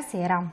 sera.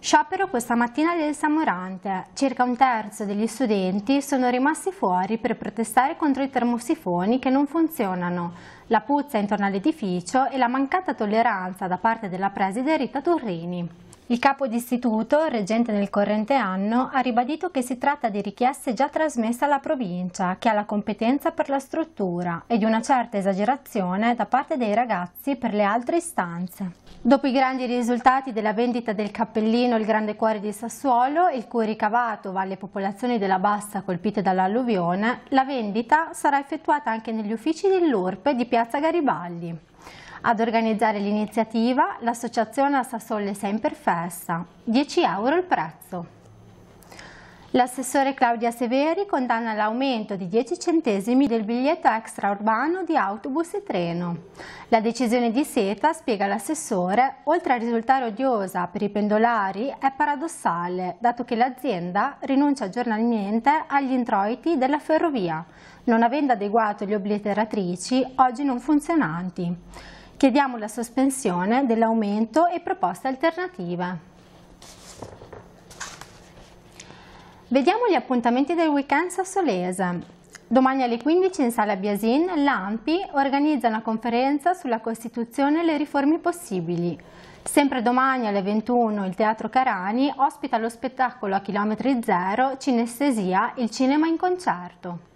Sciopero questa mattina del Samorante. Circa un terzo degli studenti sono rimasti fuori per protestare contro i termosifoni che non funzionano, la puzza intorno all'edificio e la mancata tolleranza da parte della preside Rita Turrini. Il capo d'istituto, reggente nel corrente anno, ha ribadito che si tratta di richieste già trasmesse alla provincia, che ha la competenza per la struttura, e di una certa esagerazione da parte dei ragazzi per le altre istanze. Dopo i grandi risultati della vendita del cappellino Il Grande Cuore di Sassuolo, il cui ricavato va alle popolazioni della Bassa colpite dall'alluvione, la vendita sarà effettuata anche negli uffici dell'URP di Piazza Garibaldi. Ad organizzare l'iniziativa l'associazione Sassolle Sempre Festa, 10 euro il prezzo. L'assessore Claudia Severi condanna l'aumento di 10 centesimi del biglietto extraurbano di autobus e treno. La decisione di Seta, spiega l'assessore, oltre a risultare odiosa per i pendolari, è paradossale, dato che l'azienda rinuncia giornalmente agli introiti della ferrovia, non avendo adeguato le obliteratrici oggi non funzionanti. Chiediamo la sospensione dell'aumento e proposte alternative. Vediamo gli appuntamenti del weekend sassolese. Domani alle 15 in sala Biasin l'AMPI organizza una conferenza sulla Costituzione e le riforme possibili. Sempre domani alle 21 il Teatro Carani ospita lo spettacolo a chilometri zero Cinestesia, il cinema in concerto.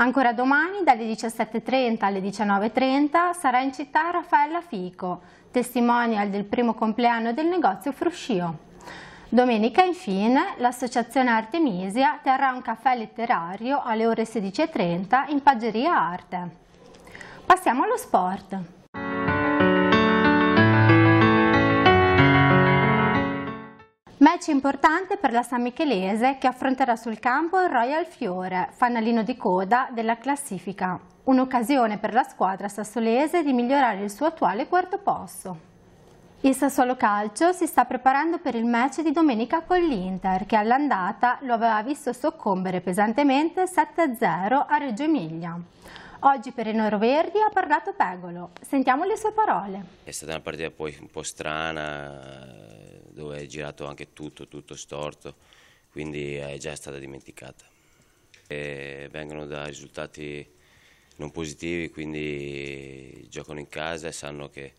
Ancora domani dalle 17.30 alle 19.30 sarà in città Raffaella Fico, testimonial del primo compleanno del negozio Fruscio. Domenica infine l'associazione Artemisia terrà un caffè letterario alle ore 16.30 in Paggeria Arte. Passiamo allo sport. Match importante per la San Michelese che affronterà sul campo il Royal Fiore, fanalino di coda della classifica. Un'occasione per la squadra sassolese di migliorare il suo attuale quarto posto. Il Sassuolo Calcio si sta preparando per il match di domenica con l'Inter, che all'andata lo aveva visto soccombere pesantemente 7-0 a Reggio Emilia. Oggi per i Noroverdi ha parlato Pegolo. Sentiamo le sue parole. È stata una partita poi un po' strana, dove è girato anche tutto, tutto storto, quindi è già stata dimenticata. E vengono da risultati non positivi, quindi giocano in casa e sanno che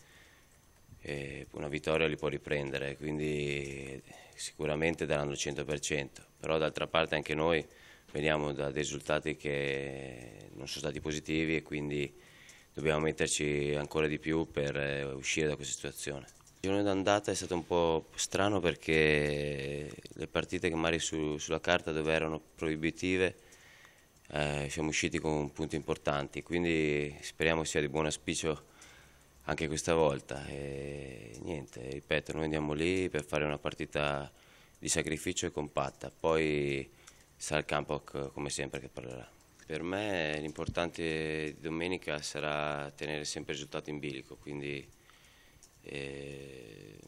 eh, una vittoria li può riprendere, quindi sicuramente daranno il 100%, però d'altra parte anche noi veniamo da dei risultati che non sono stati positivi e quindi dobbiamo metterci ancora di più per eh, uscire da questa situazione. Il giorno d'andata è stato un po' strano perché le partite che magari su, sulla carta dove erano proibitive eh, siamo usciti con punti importanti, quindi speriamo sia di buon auspicio anche questa volta. E, niente, ripeto, noi andiamo lì per fare una partita di sacrificio e compatta, poi sarà il campo come sempre che parlerà. Per me l'importante di domenica sarà tenere sempre il risultato in bilico, quindi e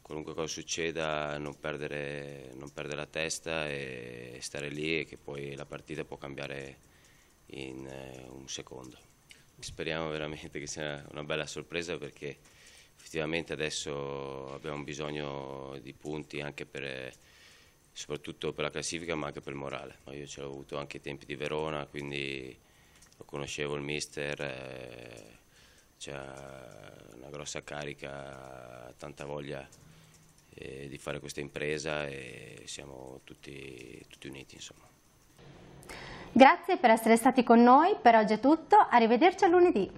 qualunque cosa succeda non perdere, non perdere, la testa e stare lì e che poi la partita può cambiare in eh, un secondo. Speriamo veramente che sia una bella sorpresa perché effettivamente adesso abbiamo bisogno di punti anche per, soprattutto per la classifica ma anche per il morale. Io ce l'ho avuto anche ai tempi di Verona quindi lo conoscevo il mister. Eh, c'è una grossa carica, tanta voglia eh, di fare questa impresa e siamo tutti, tutti uniti. Insomma. Grazie per essere stati con noi, per oggi è tutto, arrivederci a lunedì.